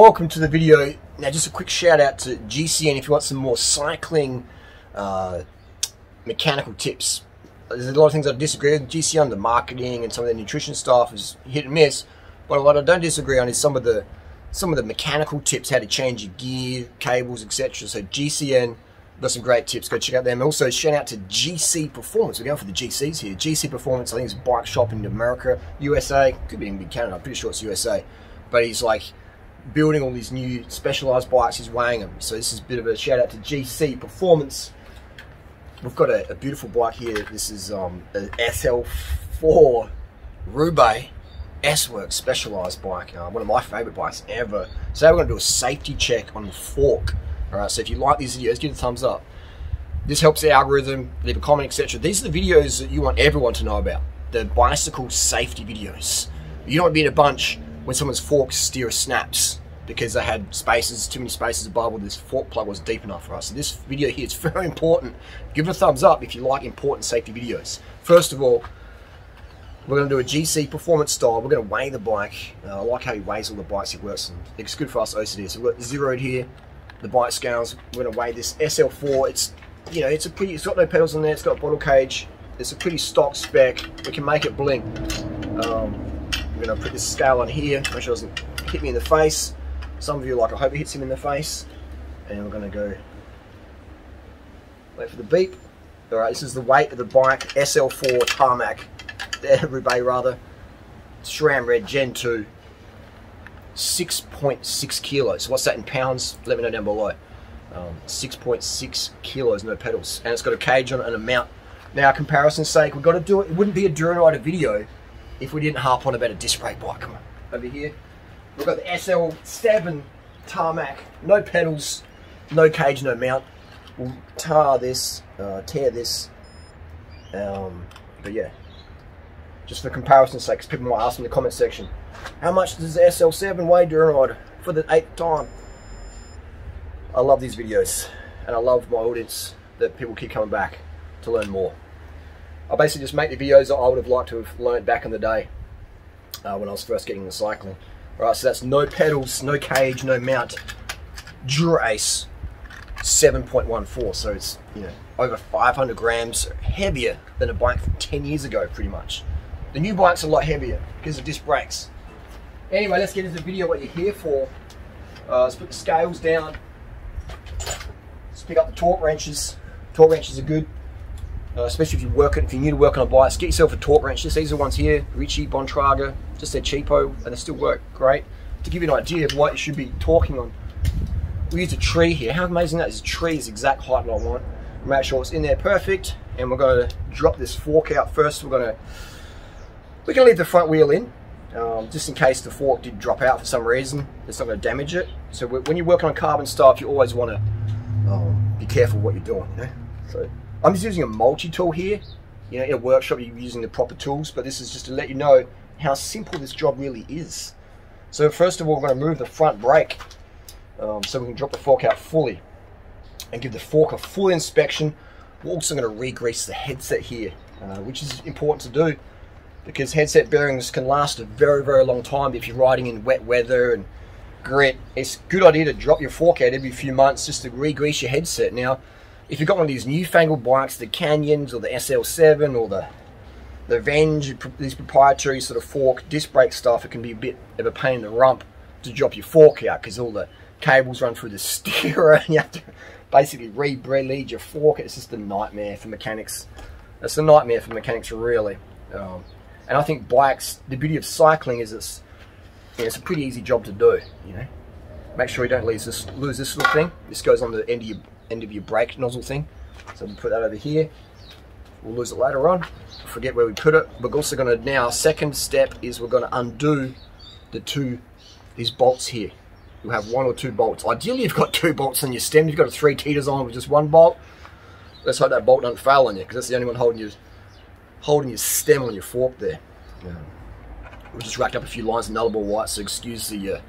Welcome to the video. Now just a quick shout out to GCN if you want some more cycling uh, mechanical tips. There's a lot of things I disagree with GCN, the marketing and some of the nutrition stuff is hit and miss. But what I don't disagree on is some of the some of the mechanical tips, how to change your gear, cables, etc. So GCN got some great tips. Go check out them. Also, shout out to GC Performance. We're going for the GCs here. GC Performance, I think it's a bike shop in America, USA. Could be in Canada. I'm pretty sure it's USA. But he's like building all these new specialized bikes. He's weighing them. So this is a bit of a shout out to GC Performance. We've got a, a beautiful bike here. This is um, an SL4 Roubaix S-Works Specialized bike. Uh, one of my favorite bikes ever. So we're going to do a safety check on the fork. Alright, so if you like these videos, give it a thumbs up. This helps the algorithm, leave a comment, etc. These are the videos that you want everyone to know about. The bicycle safety videos. You don't want to be in a bunch when someone's fork steer snaps because they had spaces, too many spaces above, or this fork plug was deep enough for us. So this video here is very important. Give it a thumbs up if you like important safety videos. First of all, we're going to do a GC performance style. We're going to weigh the bike. Uh, I like how he weighs all the bikes he works on. It's good for us OCD. So we've got zeroed here, the bike scales. We're going to weigh this SL4. It's, you know, it's a pretty, it's got no pedals on there. It's got a bottle cage. It's a pretty stock spec. We can make it bling. Um, going to put this scale on here. Make sure it doesn't hit me in the face. Some of you like, I hope it hits him in the face. And we're to go, wait for the beep. All right, this is the weight of the bike, SL4 Tarmac, Roubaix rather, SRAM Red Gen 2, 6.6 kilos. What's that in pounds? Let me know down below. 6.6 um, kilos, no pedals. And it's got a cage on it and a mount. Now, comparison's sake, we've got to do it. It wouldn't be a Rider video if we didn't harp on about a disc brake bike. Come on, over here. We've got the SL7 tarmac, no pedals, no cage, no mount. We'll tar this, uh, tear this. Um, but yeah, just for comparison's sake, because people might ask in the comment section, how much does the SL7 weigh Rider for the eighth time? I love these videos, and I love my audience that people keep coming back to learn more. I basically just make the videos that I would have liked to have learned back in the day uh, when I was first getting into cycling. Alright, so that's no pedals, no cage, no mount. Dura-Ace 7.14, so it's you know over 500 grams heavier than a bike from 10 years ago, pretty much. The new bike's a lot heavier because of disc brakes. Anyway, let's get into the video what you're here for. Uh, let's put the scales down. Let's pick up the torque wrenches. Torque wrenches are good, uh, especially if you're working, if you're new to working on bikes. Get yourself a torque wrench. Just these are ones here, Ritchey, Bontrager, just they're cheapo and they still work great. To give you an idea of what you should be torquing on, we use a tree here. How amazing that is! A tree is exact height that I want. Make sure it's in there perfect, and we're going to drop this fork out first. We're going to we can leave the front wheel in, um, just in case the fork did drop out for some reason. It's not going to damage it. So when you're working on carbon stuff, you always want to um, be careful what you're doing. You know? So I'm just using a multi-tool here. You know, in a workshop, you're using the proper tools, but this is just to let you know how simple this job really is. So first of all, we're going to move the front brake um, so we can drop the fork out fully and give the fork a full inspection. We're also going to re-grease the headset here, uh, which is important to do because headset bearings can last a very, very long time if you're riding in wet weather and grit. It's a good idea to drop your fork out every few months just to re-grease your headset. Now, if you've got one of these newfangled bikes, the Canyons or the SL7 or the the Venge, these proprietary sort of fork disc brake stuff, it can be a bit of a pain in the rump to drop your fork out because all the cables run through the steerer and you have to basically re-bleed your fork. It's just a nightmare for mechanics. It's a nightmare for mechanics, really. Um, and I think bikes, the beauty of cycling is it's, it's a pretty easy job to do, you know. Make sure you don't lose this, lose this little thing. This goes on the end of your end of your brake nozzle thing. So we'll put that over here. We'll lose it later on. Forget where we put it. We're also going to now, second step is we're going to undo the two, these bolts here. You'll have one or two bolts. Ideally, you've got two bolts on your stem. You've got a three T design with just one bolt. Let's hope that bolt doesn't fail on you because that's the only one holding your, holding your stem on your fork there. Yeah. We just racked up a few lines of Nullarbor white, so excuse the, uh,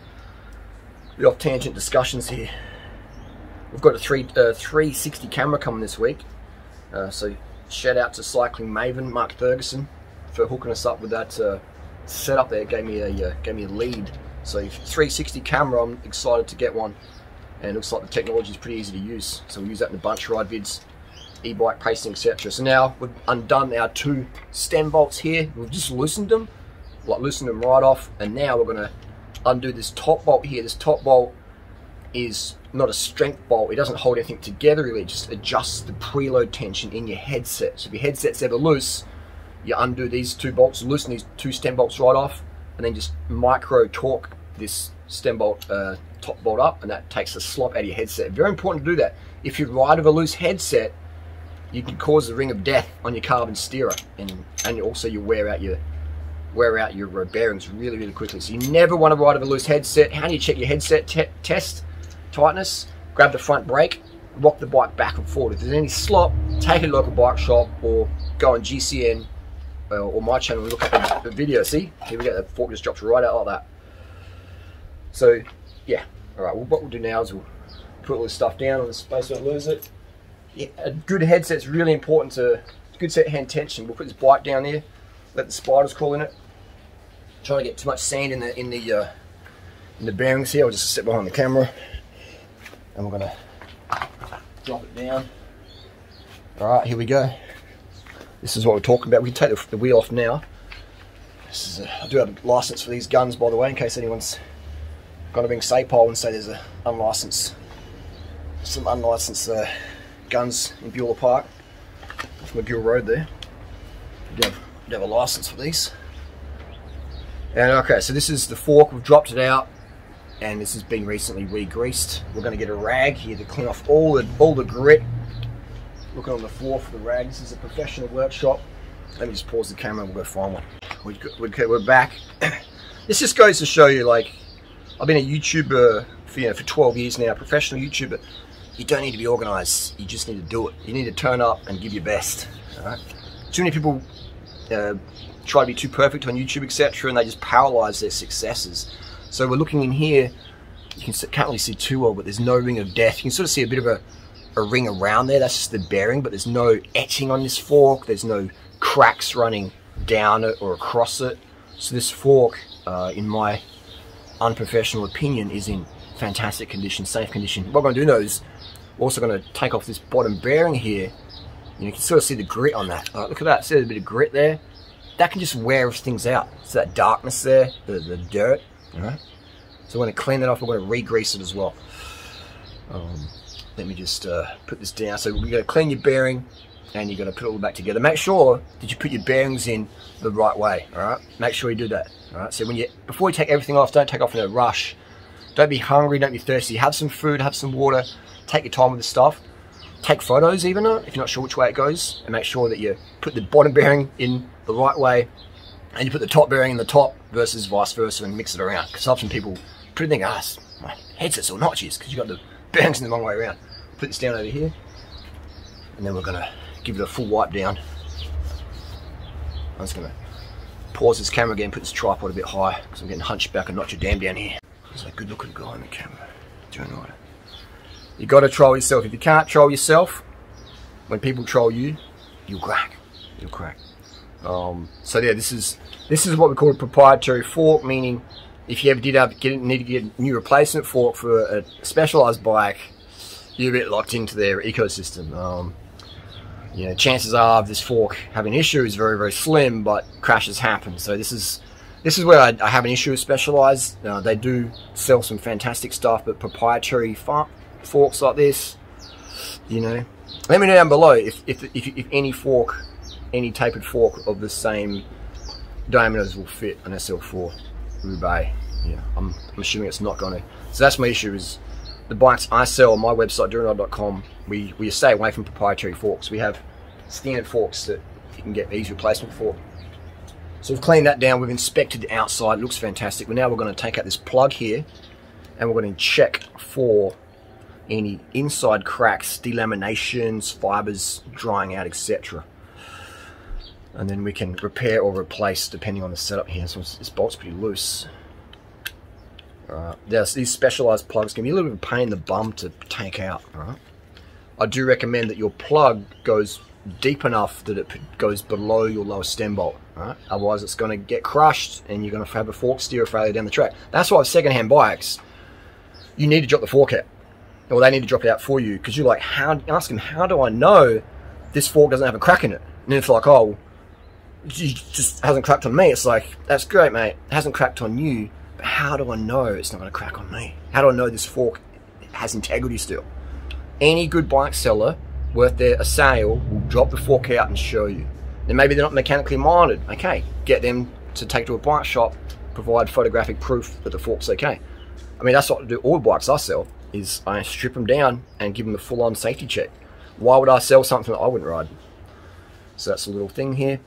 the off-tangent discussions here. We've got a three, uh, 360 camera coming this week. Uh, so shout out to Cycling Maven, Mark Ferguson, for hooking us up with that uh, setup there. Gave me a uh, gave me a lead So 360 camera, I'm excited to get one. And it looks like the technology is pretty easy to use. So we'll use that in a bunch of ride vids, e-bike pacing, etc. So now we've undone our two stem bolts here. We've just loosened them, like loosened them right off. And now we're gonna undo this top bolt here. This top bolt is not a strength bolt. It doesn't hold anything together really. It just adjusts the preload tension in your headset. So if your headset's ever loose, you undo these two bolts, loosen these two stem bolts right off, and then just micro torque this stem bolt uh, top bolt up, and that takes the slop out of your headset. Very important to do that. If you ride with a loose headset, you can cause the ring of death on your carbon steerer, and and also you wear out your wear out your bearings really really quickly. So you never want to ride with a loose headset. How do you check your headset te test tightness? Grab the front brake, rock the bike back and forward. If there's any slop, take it to a local bike shop or go on GCN uh, or my channel and look at the video. See, here we go. The fork just drops right out like that. So yeah, all right. Well, what we'll do now is we'll put all this stuff down on the space, don't lose it. Yeah, a good headset's really important to good set hand tension. We'll put this bike down there, let the spiders crawl in it. Trying to get too much sand in the in the uh, in the bearings here. I'll just sit behind the camera, and we're gonna drop it down. All right, here we go. This is what we're talking about. We can take the, the wheel off now. This is a, I do have a license for these guns, by the way, in case anyone's to bring SAPOL and say there's a unlicensed, some unlicensed uh, guns in Beulah Park, from Magill Road there. You have, you have a license for these. And okay, so this is the fork. We've dropped it out, and this has been recently re-greased. We're going to get a rag here to clean off all the all the grit. Looking on the floor for the rag. This is a professional workshop. Let me just pause the camera. We'll go find one. We, we're back. this just goes to show you, like, I've been a YouTuber for, you know, for 12 years now, professional YouTuber. You don't need to be organized. You just need to do it. You need to turn up and give your best. All right? Too many people uh, try to be too perfect on YouTube, etc., and they just paralyze their successes. So we're looking in here. You can can't really see too well, but there's no ring of death. You can sort of see a bit of a, a ring around there. That's just the bearing, but there's no etching on this fork. There's no cracks running down it or across it. So this fork, uh, in my unprofessional opinion, is in fantastic condition, safe condition. What I'm going to do now is also going to take off this bottom bearing here. You can sort of see the grit on that. Look at that. See a bit of grit there? That can just wear things out. So that darkness there, the, the dirt. All right. So we're going to clean that off. We're going to re-grease it as well. Um, let me just uh, put this down. So we're going to clean your bearing and you're going to put it all back together. Make sure that you put your bearings in the right way. All right. Make sure you do that. All right. So when you before you take everything off, don't take off in a rush. Don't be hungry. Don't be thirsty. Have some food. Have some water. Take your time with the stuff. Take photos even if you're not sure which way it goes, and make sure that you put the bottom bearing in the right way, and you put the top bearing in the top versus vice versa, and mix it around. Because often people pretty think, ah, my headset's all notches because you've got the bearings in the wrong way around. Put this down over here, and then we're gonna give it a full wipe down. I'm just gonna pause this camera again, put this tripod a bit high because I'm getting hunched back and not your damn down here. There's a good looking guy on the camera. Doing right. You gotta troll yourself. If you can't troll yourself, when people troll you, you'll crack. You'll crack. Um, so yeah, this is this is what we call a proprietary fork, meaning if you ever did have get, need to get a new replacement fork for a specialized bike, you're a bit locked into their ecosystem. Um, you know, chances are of this fork having an issue is very, very slim, but crashes happen. So this is this is where I, I have an issue with Specialized. Uh, they do sell some fantastic stuff, but proprietary forks like this, you know, let me know down below if, if, if, if any fork, any tapered fork of the same diameters will fit an SL4 Roubaix. Yeah, I'm, I'm assuming it's not going to. So that's my issue is the bikes I sell on my website, durianrider.com, we, we stay away from proprietary forks. We have standard forks that you can get easy replacement for. So we've cleaned that down, we've inspected the outside, it looks fantastic. But now we're going to take out this plug here and we're going to check for any inside cracks, delaminations, fibers drying out, etc. And then we can repair or replace depending on the setup here. So this bolt's pretty loose. Alright, these specialized plugs can be a little bit of pain in the bum to take out. Alright, I do recommend that your plug goes deep enough that it goes below your lower stem bolt. Right? Otherwise, it's going to get crushed, and you're going to have a fork steer failure down the track. That's why with second-hand bikes, you need to drop the fork out, or they need to drop it out for you because you're like, how? Ask them, how do I know this fork doesn't have a crack in it? And it's like, oh, just hasn't cracked on me. It's like, that's great, mate. It hasn't cracked on you, but how do I know it's not going to crack on me? How do I know this fork has integrity still? Any good bike seller worth their a sale will drop the fork out and show you. Then maybe they're not mechanically minded. Okay, get them to take to a bike shop, provide photographic proof that the fork's okay. I mean, that's what I do all the bikes I sell, is I strip them down and give them a full-on safety check. Why would I sell something that I wouldn't ride? So that's a little thing here.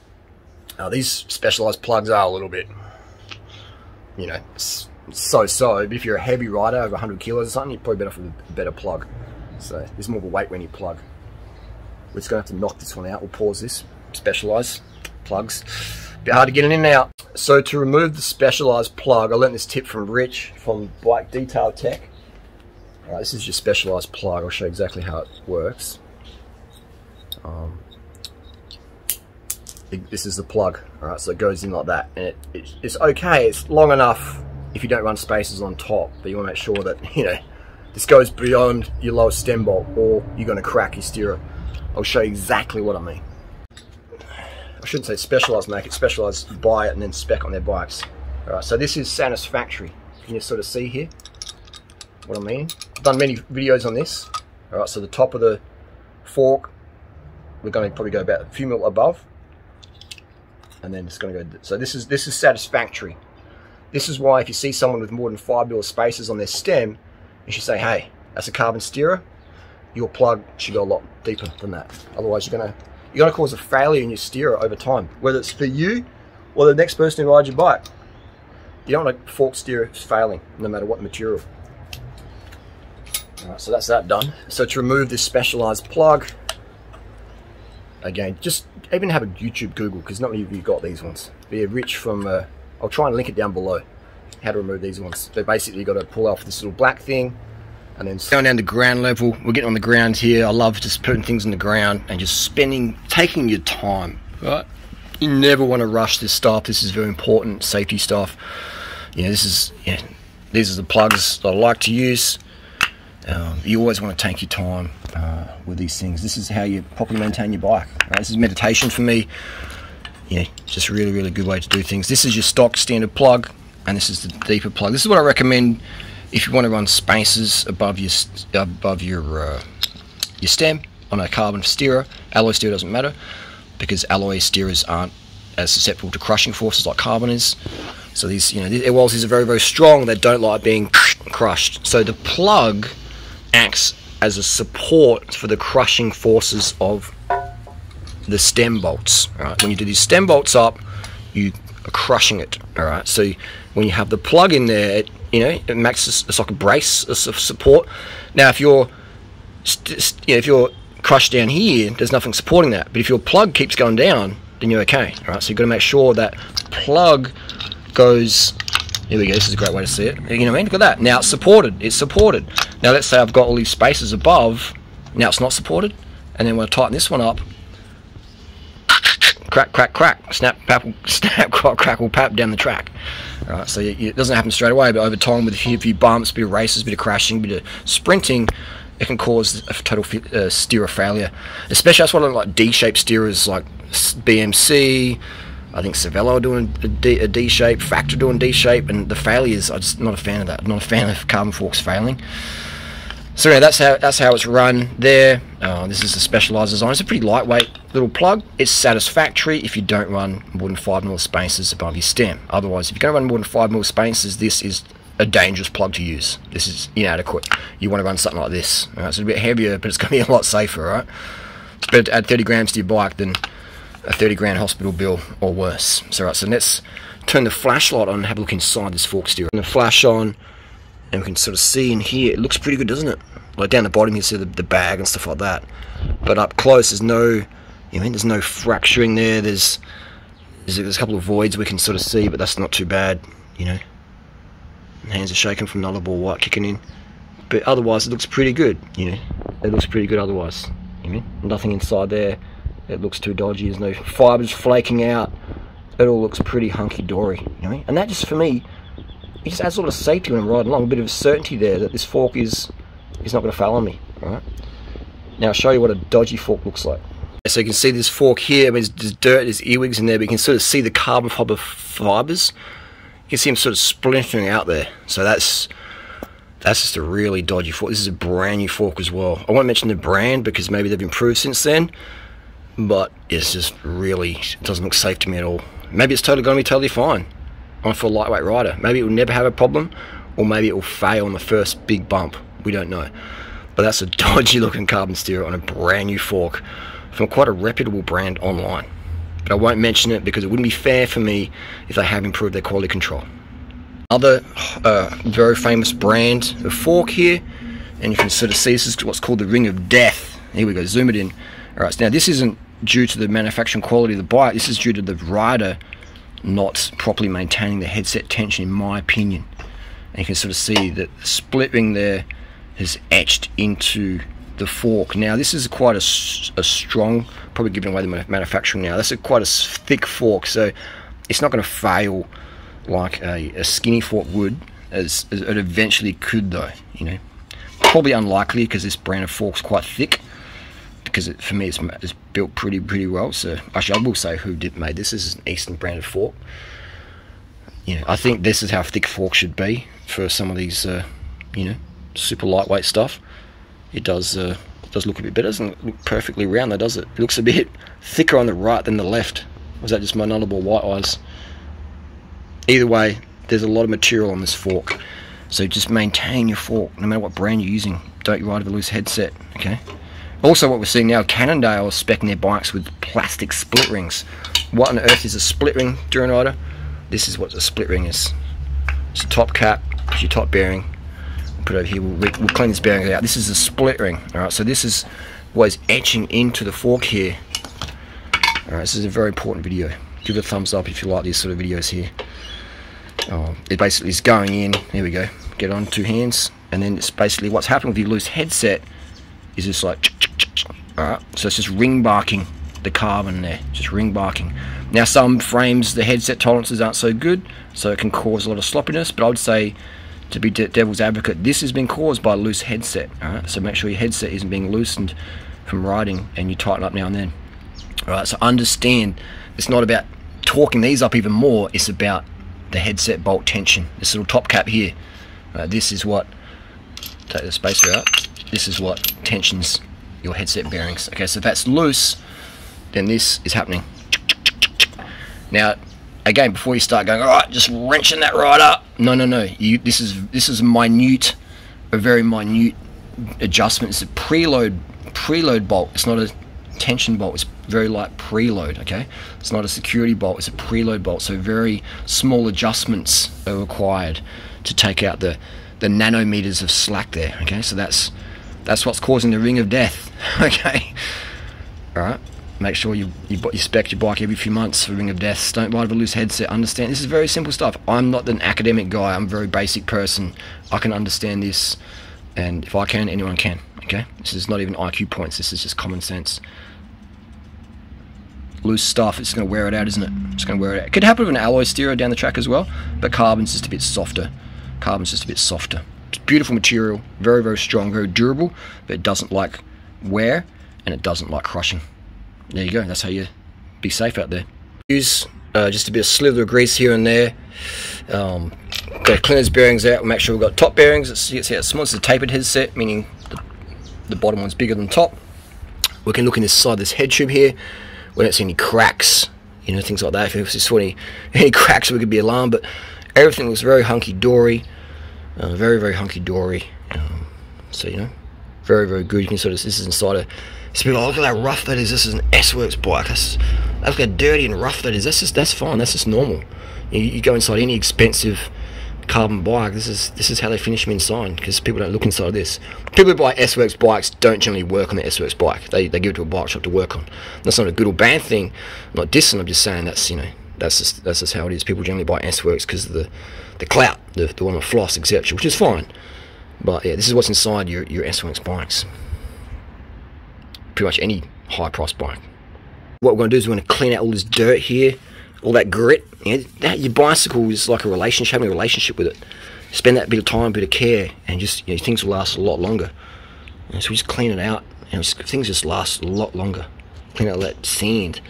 Now these specialized plugs are a little bit, you know, so-so. But if you're a heavy rider over 100 kilos or something, you're probably better for a better plug. So there's more of a weight when you plug. We're just gonna have to knock this one out. We'll pause this. Specialized plugs. Bit hard to get in and out. So to remove the specialized plug, I learned this tip from Rich from Bike Detail Tech. All right, this is your specialized plug. I'll show you exactly how it works. Um, this is the plug all right so it goes in like that and it, it, it's okay it's long enough if you don't run spaces on top but you want to make sure that you know this goes beyond your lowest stem bolt or you're going to crack your steerer. I'll show you exactly what I mean. I shouldn't say specialized make it specialized buy it and then spec on their bikes. All right so this is satisfactory. Can you sort of see here what I mean? I've done many videos on this. All right so the top of the fork we're going to probably go about a few mil above and then it's going to go. So this is this is satisfactory. This is why if you see someone with more than five mil spaces on their stem, you should say, hey, that's a carbon steerer. Your plug should go a lot deeper than that. Otherwise, you're gonna you're gonna cause a failure in your steerer over time, whether it's for you or the next person who rides your bike. You don't want a fork steerer failing, no matter what material. All right, so that's that done. So to remove this specialized plug, again, just even have a YouTube Google because not many of you got these ones. But yeah, Rich from, uh, I'll try and link it down below, how to remove these ones. They basically got to pull off this little black thing and then going down to ground level. We're getting on the ground here. I love just putting things in the ground and just spending, taking your time, right? You never want to rush this stuff. This is very important safety stuff. You know, this is, yeah, these are the plugs that I like to use. Um, you always want to take your time uh, with these things. This is how you properly maintain your bike. Right? This is meditation for me. Yeah, just really, really good way to do things. This is your stock standard plug, and this is the deeper plug. This is what I recommend if you want to run spaces above your above your uh, your stem on a carbon steerer. Alloy steerer doesn't matter because alloy steerers aren't as susceptible to crushing forces like carbon is. So these, you know, the air these are very, very strong. They don't like being crushed. So the plug acts as a support for the crushing forces of the stem bolts. Right? When you do these stem bolts up, you are crushing it. All right. So when you have the plug in there, it, you know, it makes it's like a brace of support. Now, if you're, you know, if you're crushed down here, there's nothing supporting that. But if your plug keeps going down, then you're okay. All right. So you've got to make sure that plug goes here we go, this is a great way to see it. You know what I mean? Look at that. Now it's supported. It's supported. Now let's say I've got all these spaces above. Now it's not supported. And then we'll tighten this one up. Crack, crack, crack. Snap, pap, snap, crack, crackle, pap down the track. All right, so it doesn't happen straight away, but over time with a few bumps, a bit of races, a bit of crashing, a bit of sprinting, it can cause a total uh, steerer failure. Especially that's what I like D-shaped steerers like BMC, I think Cervelo are doing a D, a D shape, Factor doing D shape, and the failures. I'm just not a fan of that. I'm not a fan of carbon forks failing. So yeah, that's how that's how it's run there. Uh, this is a specialized design. It's a pretty lightweight little plug. It's satisfactory if you don't run more than five mil spaces above your stem. Otherwise, if you're going to run more than five mil spaces, this is a dangerous plug to use. This is inadequate. You want to run something like this. It's a bit heavier, but it's going to be a lot safer, right? It's better to add 30 grams to your bike than a 30 grand hospital bill or worse. So right, so let's turn the flashlight on and have a look inside this fork steer. And the flash on, and we can sort of see in here, it looks pretty good, doesn't it? Like down the bottom you see the, the bag and stuff like that. But up close there's no, you know, there's no fracturing there, there's, there's, there's a couple of voids we can sort of see, but that's not too bad, you know. Hands are shaking from nullarbor white kicking in. But otherwise it looks pretty good, you know. It looks pretty good otherwise. You know, nothing inside there it looks too dodgy. There's no fibers flaking out. It all looks pretty hunky-dory, you know? And that just, for me, it just adds a lot of safety when I'm riding along, a bit of certainty there that this fork is is not going to fail on me, right? Now I'll show you what a dodgy fork looks like. So you can see this fork here, I mean, there's dirt, there's earwigs in there, but you can sort of see the carbon fiber fibers. You can see them sort of splintering out there. So that's that's just a really dodgy fork. This is a brand new fork as well. I won't mention the brand because maybe they've improved since then, but it's just really, it doesn't look safe to me at all. Maybe it's totally going to be totally fine on for a lightweight rider. Maybe it will never have a problem, or maybe it will fail on the first big bump. We don't know. But that's a dodgy looking carbon steerer on a brand new fork from quite a reputable brand online. But I won't mention it because it wouldn't be fair for me if they have improved their quality control. Other uh, very famous brand of fork here, and you can sort of see this is what's called the Ring of Death. Here we go, zoom it in. All right, so now this isn't due to the manufacturing quality of the bike, this is due to the rider not properly maintaining the headset tension, in my opinion. And you can sort of see that the split ring there has etched into the fork. Now this is quite a, a strong, probably giving away the manufacturing now. That's a quite a thick fork, so it's not going to fail like a, a, skinny fork would, as, as, it eventually could though. You know, probably unlikely because this brand of fork's quite thick. Because for me, it's, it's, built pretty pretty well. So actually, I will say who did made this. This is an Easton branded fork. You know, I think this is how thick fork should be for some of these, uh, you know, super lightweight stuff. It does uh, does look a bit better. It doesn't look perfectly round though, does it? It looks a bit thicker on the right than the left. Was that just my Nullarbor white eyes? Either way, there's a lot of material on this fork. So just maintain your fork, no matter what brand you're using. Don't you ride with a loose headset, okay? Also, what we're seeing now, Cannondale is specking their bikes with plastic split rings. What on earth is a split ring, Durianrider? This is what a split ring is. It's a top cap, it's your top bearing, put it over here, we'll, we'll clean this bearing out. This is a split ring, alright, so this is what is etching into the fork here. Alright, this is a very important video. Give it a thumbs up if you like these sort of videos here. Oh, it basically is going in, here we go, get on two hands, and then it's basically what's happening with your loose headset is just like, alright, so it's just ring barking the carbon there, just ring barking. Now some frames, the headset tolerances aren't so good, so it can cause a lot of sloppiness, but I would say to be de devil's advocate, this has been caused by a loose headset. Alright, so make sure your headset isn't being loosened from riding and you tighten up now and then. Alright, so understand it's not about torquing these up even more, it's about the headset bolt tension. This little top cap here. Uh, this is what take the spacer out. This is what tensions your headset bearings. Okay, so if that's loose, then this is happening. Now, again, before you start going, all right, just wrenching that right up. No, no, no. You, this is this is minute, a very minute adjustment. It's a preload preload bolt. It's not a tension bolt. It's very light preload. Okay, it's not a security bolt. It's a preload bolt. So very small adjustments are required to take out the the nanometers of slack there. Okay, so that's that's what's causing the ring of death. okay, all right make sure you, you, spec your bike every few months for Ring of Deaths. Don't ride with a loose headset. Understand this is very simple stuff. I'm not an academic guy. I'm a very basic person. I can understand this, and if I can, anyone can. Okay, this is not even IQ points. This is just common sense. Loose stuff, it's going to wear it out, isn't it? It's going to wear it out. It could happen with an alloy steerer down the track as well, but carbon's just a bit softer. Carbon's just a bit softer. It's beautiful material, very, very strong, very durable, but it doesn't like wear and it doesn't like crushing there you go. That's how you be safe out there. Use uh, just a bit of slither of grease here and there. Um, got cleaners bearings out. Make sure we've got top bearings. It's, see how small. It's a tapered headset, meaning the, the bottom one's bigger than top. We can look in this side, this head tube here. We don't see any cracks, you know, things like that. If you saw any, any cracks, we could be alarmed. But everything looks very hunky dory, uh, very very hunky dory. Um, so you know, very very good. You can sort of this is inside a people like, look at how rough that is. This is an S-Works bike. That's, look how dirty and rough that is. That's just that's fine. That's just normal. You, you go inside any expensive carbon bike. This is this is how they finish them inside because people don't look inside this. People who buy S-Works bikes don't generally work on the S-Works bike. They they give it to a bike shop to work on. That's not a good or bad thing. I'm not dissing. I'm just saying that's you know that's just that's just how it is. People generally buy S-Works because of the the clout, the the one with floss, etc., which is fine. But yeah, this is what's inside your your S-Works bikes pretty much any high price bike. what we're going to do is we're going to clean out all this dirt here, all that grit. That, your bicycle is like a relationship, having a relationship with it. Spend that bit of time, bit of care, and just you know, things will last a lot longer. And so we just clean it out, and things just last a lot longer. Clean out that sand.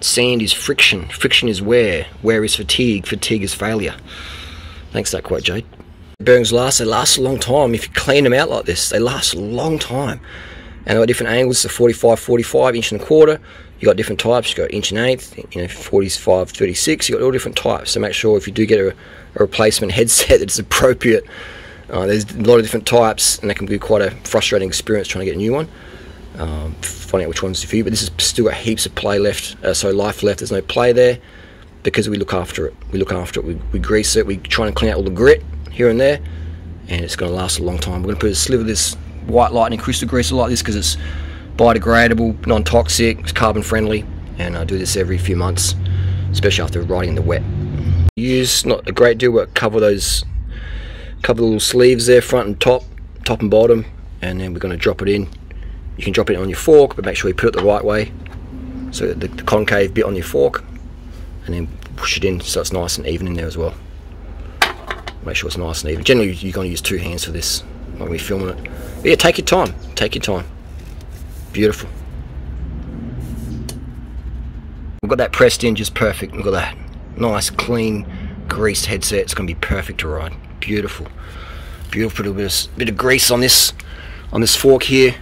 Sand is friction. Friction is wear. Wear is fatigue. Fatigue is failure. Thanks for that quote, Jade. Bearings last, they last a long time. If you clean them out like this, they last a long time. And they've got different angles, so 45, 45, inch and a quarter. You got different types, you've got inch and eighth, you know, 45, 36, you've got all different types. So make sure if you do get a, a replacement headset that's appropriate, uh, there's a lot of different types, and that can be quite a frustrating experience trying to get a new one. Um, finding out which one's for you, but this is still got heaps of play left, uh, so life left. There's no play there because we look after it. We look after it. We, we grease it. We try and clean out all the grit here and there, and it's going to last a long time. We're going to put a sliver of this white lightning crystal greaser like this because it's biodegradable, non-toxic, it's carbon friendly, and I do this every few months, especially after riding in the wet. Use not a great deal, but cover those, cover the little sleeves there, front and top, top and bottom, and then we're going to drop it in. You can drop it on your fork, but make sure you put it the right way, so the, the concave bit on your fork, and then push it in so it's nice and even in there as well. Make sure it's nice and even. Generally, you're going to use two hands for this when we're filming it. But yeah, take your time. Take your time. Beautiful. We've got that pressed in just perfect. Look at that. Nice, clean, greased headset. It's going to be perfect to ride. Beautiful. Beautiful. Put a bit of, bit of grease on this on this fork here.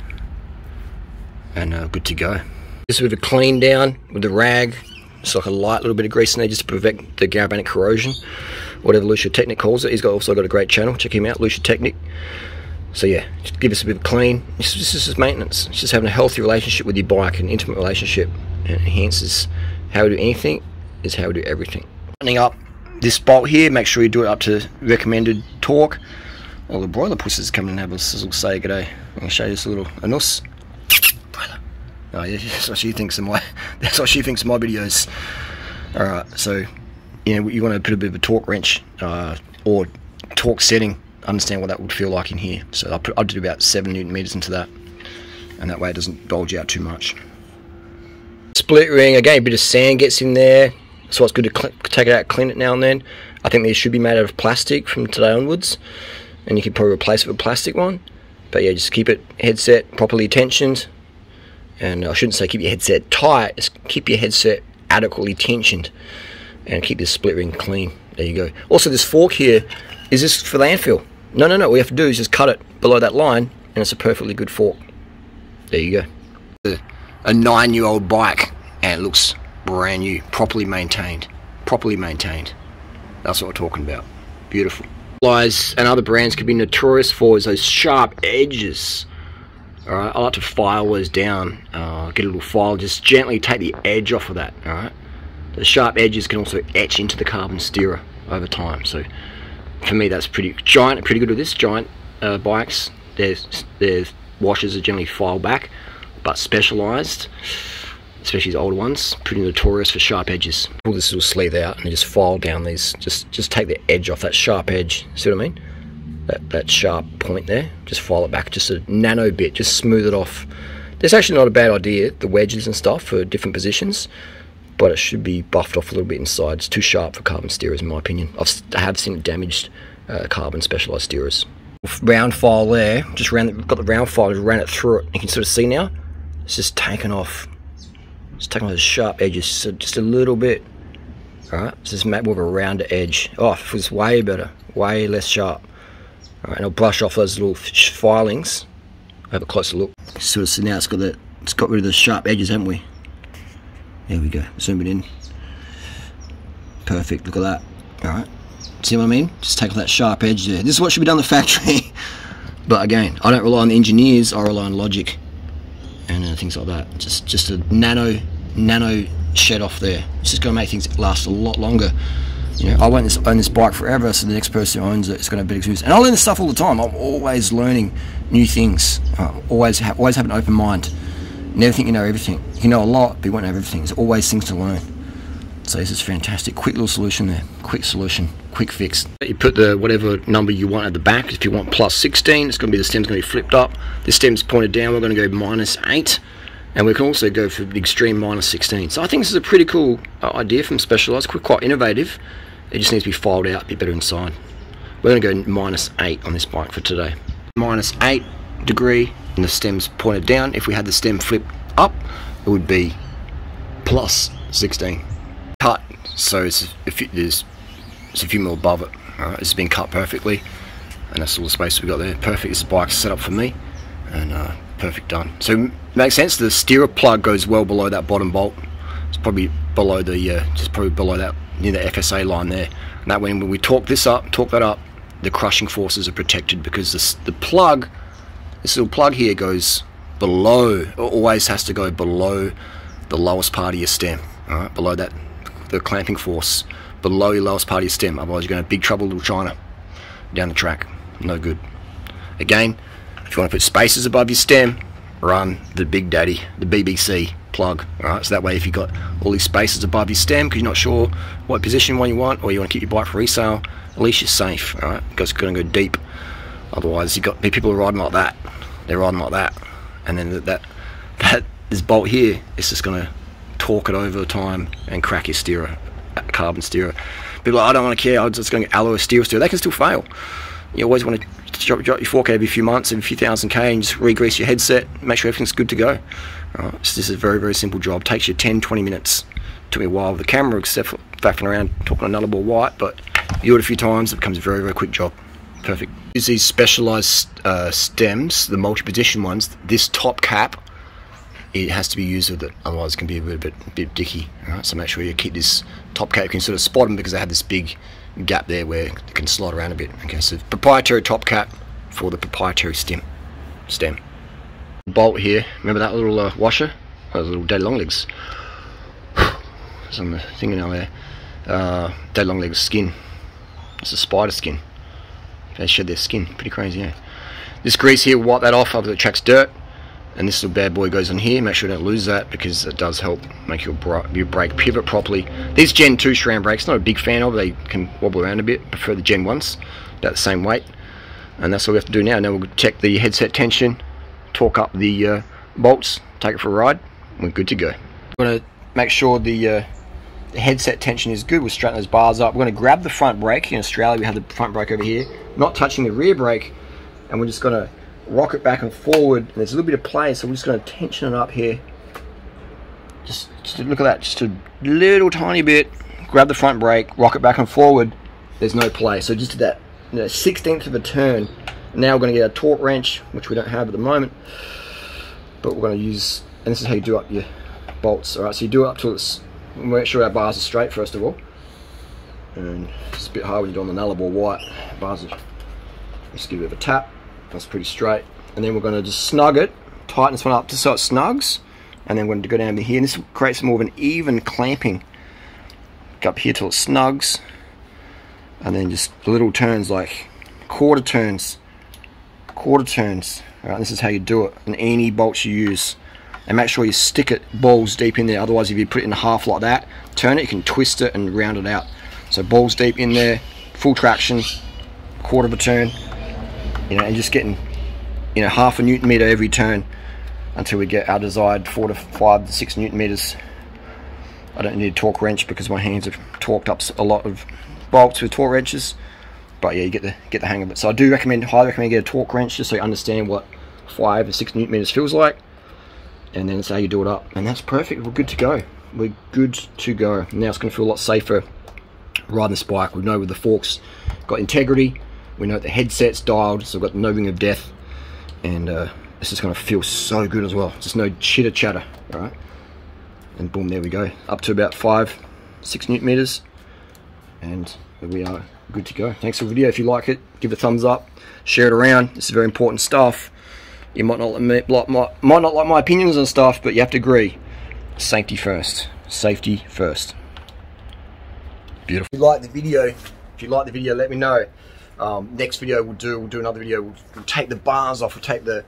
And uh, good to go. Just a bit of a clean down with the rag. It's like a light little bit of grease in there just to prevent the galvanic corrosion. Whatever Luescher Teknik calls it. He's got also got a great channel. Check him out, Luescher Teknik. So yeah, just give us a bit of clean. This, is maintenance. It's just having a healthy relationship with your bike, an intimate relationship. It enhances how we do anything is how we do everything. Tightening up this bolt here, make sure you do it up to recommended torque. All the broiler pussies coming and have a little say good day. I'm gonna show you this little anus. Oh yeah, that's what she thinks of my that's what she thinks of my videos. Alright, so you know you want to put a bit of a torque wrench uh, or torque setting understand what that would feel like in here. So I'll, put, I'll do about 7 newton meters into that, and that way it doesn't bulge out too much. Split ring, again, a bit of sand gets in there, so it's good to take it out, clean it now and then. I think these should be made out of plastic from today onwards, and you can probably replace it with a plastic one. But yeah, just keep it headset properly tensioned, and I shouldn't say keep your headset tight, just keep your headset adequately tensioned, and keep this split ring clean. There you go. Also, this fork here is this for landfill. No, no, no. All you have to do is just cut it below that line, and it's a perfectly good fork. There you go. A nine-year-old bike, and it looks brand new, properly maintained. Properly maintained. That's what we're talking about. Beautiful. Lies and other brands could be notorious for is those sharp edges. Alright, I like to file those down. Uh, get a little file, just gently take the edge off of that. Alright, the sharp edges can also etch into the carbon steerer over time. So for me that's pretty giant pretty good with this giant uh, bikes their, there's washers are generally file back but specialized especially these older ones pretty notorious for sharp edges pull this little sleeve out and just file down these just just take the edge off that sharp edge see what I mean that, that sharp point there just file it back just a nano bit just smooth it off that's actually not a bad idea the wedges and stuff for different positions but it should be buffed off a little bit inside. It's too sharp for carbon steerers, in my opinion. I've, I have seen damaged uh, carbon specialized steerers. Round file there, just round got the round file, just ran it through it. You can sort of see now, it's just taken off. It's taken off the sharp edges, so just a little bit. Alright, so this map with a rounder edge. Oh, it was way better, way less sharp. Alright, I'll brush off those little filings. Have a closer look. Of see now it's got the, it's got rid of the sharp edges, haven't we? There we go, zoom it in. Perfect, look at that. Alright, see what I mean? Just take off that sharp edge there. This is what should be done in the factory. but again, I don't rely on the engineers, I rely on logic and uh, things like that. Just just a nano, nano shed off there. It's just going to make things last a lot longer. Know, I won't own this bike forever, so the next person who owns it is going to have better. And I learn this stuff all the time. I'm always learning new things. Uh, always, ha always have an open mind. Never think you know everything. You know a lot, but you won't know everything. There's always things to learn. So this is fantastic. Quick little solution there. Quick solution. Quick fix. You put the whatever number you want at the back. If you want plus 16, it's going to be the stem's going to be flipped up. The stem's pointed down. We're going to go minus 8. And we can also go for the extreme minus 16. So I think this is a pretty cool uh, idea from Specialized, quite, quite innovative. It just needs to be filed out, be better inside. We're going to go minus 8 on this bike for today. Minus 8 degree, and the stem's pointed down. If we had the stem flip up, it would be plus 16. Cut, so it's a few, there's it's a few mil above it. It's been cut perfectly, and that's all the space we got there. Perfect. This bike's set up for me, and uh, perfect done. So makes sense. The steerer plug goes well below that bottom bolt. It's probably below the uh, just probably below that near the FSA line there. And that when we torque this up, torque that up, the crushing forces are protected because this, the plug, this little plug here goes below. always has to go below the lowest part of your stem. All right, below that, the clamping force below your lowest part of your stem. Otherwise, you're going to have big trouble with China down the track. No good. Again, if you want to put spacers above your stem, run the Big Daddy, the BBC plug. Alright, so that way if you've got all these spaces above your stem because you're not sure what position one you want or you want to keep your bike for resale, at least you're safe. Alright, because it's going to go deep. Otherwise, you've got people are riding like that. They're riding like that. And then that, that this bolt here is just going to torque it over time and crack your steerer, uh, carbon steerer. People are like, I don't want to care, I'm just going to alloy steer steer. They can still fail. You always want to drop, drop your fork every few months, every few thousand K, and just re-grease your headset, make sure everything's good to go. Right, so this is a very, very simple job. Takes you 10, 20 minutes. Took me a while with the camera, except for faffing around talking another ball white, but you do it a few times, it becomes a very, very quick job. Perfect. Use these specialized uh, stems, the multi-position ones. This top cap, it has to be used with it, otherwise it can be a bit, bit, bit dicky. Right? So make sure you keep this top cap. You can sort of spot them because they have this big gap there where it can slide around a bit. Okay, so proprietary top cap for the proprietary stem. Stem. Bolt here. Remember that little uh, washer? Those little dead long legs. It's on the fingernail there. Uh, dead long legs skin. It's a spider skin. They shed their skin. Pretty crazy, yeah. This grease here, wipe that off it attracts dirt and this little bad boy goes on here make sure you don't lose that because it does help make your, your brake pivot properly. These Gen 2 SRAM brakes not a big fan of they can wobble around a bit prefer the Gen 1s about the same weight. And that's all we have to do now. Now we'll check the headset tension torque up the uh, bolts take it for a ride we're good to go. We're going to make sure the, uh, the headset tension is good. We'll straighten those bars up. We're going to grab the front brake. In Australia we have the front brake over here not touching the rear brake and we're just going to rock it back and forward. And there's a little bit of play, so we're just going to tension it up here. Just, just look at that, just a little tiny bit. Grab the front brake, rock it back and forward. There's no play. So just that you know, 16th of a turn. Now we're going to get a torque wrench, which we don't have at the moment. But we're going to use, and this is how you do up your bolts. All right, so you do it up till it's, make sure our bars are straight first of all. And it's a bit hard when you're doing the Nullarbor white. Bars just give it a tap that's pretty straight. And then we're going to just snug it, tighten this one up just so it snugs. And then we're going to go down to here. And this creates more of an even clamping. Go up here till it snugs. And then just little turns like quarter turns. Quarter turns. Alright, this is how you do it. And any bolts you use. And make sure you stick it balls deep in there. Otherwise, if you put it in half like that, turn it, you can twist it and round it out. So balls deep in there, full traction, quarter of a turn, you know, and just getting, you know, half a newton meter every turn until we get our desired four to five to six newton meters. I don't need a torque wrench because my hands have torqued up a lot of bolts with torque wrenches. But yeah, you get the get the hang of it. So I do recommend, highly recommend get a torque wrench just so you understand what five or six newton meters feels like. And then that's how you do it up. And that's perfect. We're good to go. We're good to go. Now it's going to feel a lot safer riding this bike. We know with the forks got integrity we know the headset's dialed, so we've got no ring of death. And uh, this is to feel so good as well. Just no chitter chatter, all right? And boom, there we go. Up to about five, six newton meters. And we are good to go. Thanks for the video. If you like it, give it a thumbs up. Share it around. This is very important stuff. You might not like, like my, might not like my opinions and stuff, but you have to agree. Safety first. Safety first. Beautiful. If you like the video, if you like the video, let me know. Um, next video we'll do, we'll do another video, we'll, we'll, take the bars off, we'll take the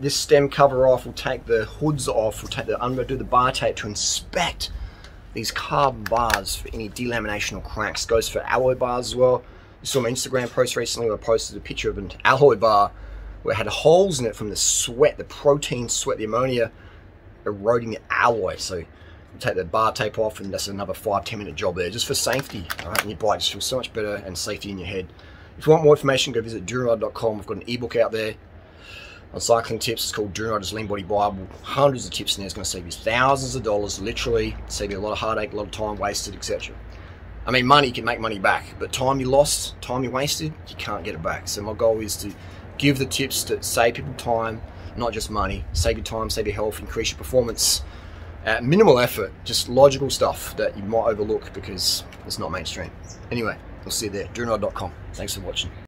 this stem cover off, we'll take the hoods off, we'll take the I'm gonna do the bar tape to inspect these carbon bars for any delamination or cracks. Goes for alloy bars as well. You saw my Instagram post recently where I posted a picture of an alloy bar where it had holes in it from the sweat, the protein sweat, the ammonia eroding the alloy. So take the bar tape off and that's another five, 10 minute job there just for safety. All right? And your bike just feels so much better and safety in your head. If you want more information, go visit durianrider.com. We've got an ebook out there on cycling tips. It's called Duran Lean Body Bible. Hundreds of tips in there. It's going to save you thousands of dollars, literally. Save you a lot of heartache, a lot of time wasted, etc. I mean, money, you can make money back, but time you lost, time you wasted, you can't get it back. So my goal is to give the tips to save people time, not just money. Save your time, save your health, increase your performance at minimal effort. Just logical stuff that you might overlook because it's not mainstream. Anyway, I'll see you there. Durianrider.com. Thanks for watching.